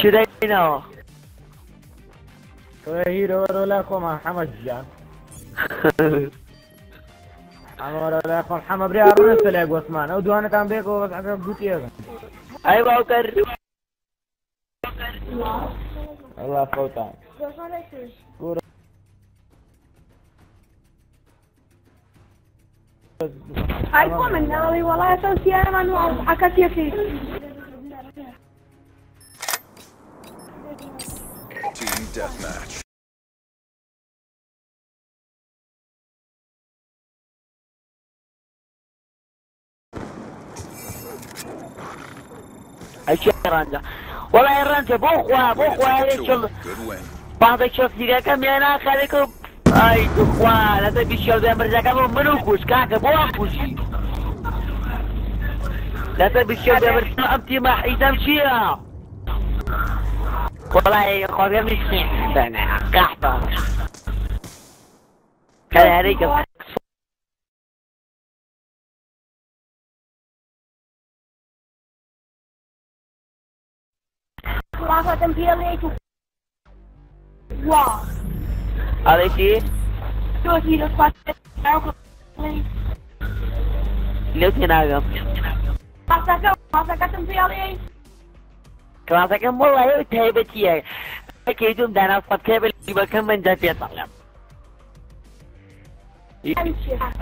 چ دەینەوە تۆ هیرۆرۆ لای خۆمان حەمەش جان. ئەمەرە لای خۆم حەمە بریا ڕنەستە لای گۆسمان ئەو دوانەتان بێکەوە بەس ئەگەر گوتیێگن ئەی باوکەر الله فەوتان هاي من ناوي والله اساسي أنا ما حكت يكي Team deathmatch. ئەی چێ ڕەنجە وەڵای ڕەنجە بۆ خوا بۆ خوا Get چڵ to Good win. بازە چۆسیرەکە میێنا خەرێکە ئای دخوا لەتە بیشێ بێ مرزەکە بۆ من و کوش کاکە بۆ کوشی لەتە بیشێ بێ مرز ئەم تیمە حیدەم چییە؟ وڵای خۆگە میشنی حسەنە قەحتە کەلارێکە خلافة بيليك واو ئەڵێ چی؟ توتي لو لێو تێ ناگەم ماسكة ماسكة بيليك کلاسەکەم وڵای تایبەتیە ئەکەی دوم دانا فەتکە بە لیبەکەم من دە پێ سەڵێم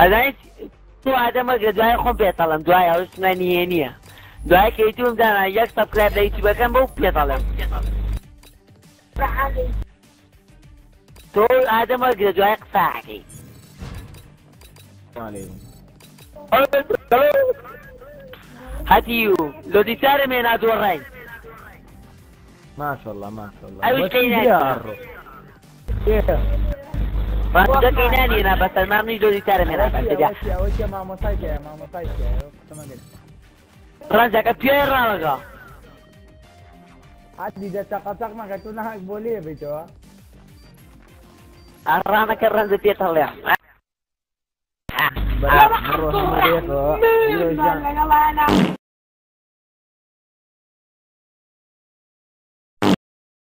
ئەزانیت تو ئادەمە گە خۆم پێتەڵم دوای هەوسمە نیە نییە دوای کەیتوم دانا یەک سەبکرات لە یوتیوبەکەم بەو پێتەڵم تۆ ئادەمە گە دوای هەتی و لۆدیسارە مێنا دۆڕای ما شاء الله ما شاء الله أوش بس كينات. ديار. كيف ڕاستەکەی نانیێنا بە سەلمانی لۆدیسارە مێنا بەسەجا ئەوە مامۆسایکە مامۆسایکە ڕەنجەکە پێی ڕاوەگە حدی دەستە قەچەق مەکە تو نەهاک بۆ لێ بیتەوە ئەڕانەکە ڕەنجە پێتەڵێ بەرا بڕۆ هەمە رێخەوە. انا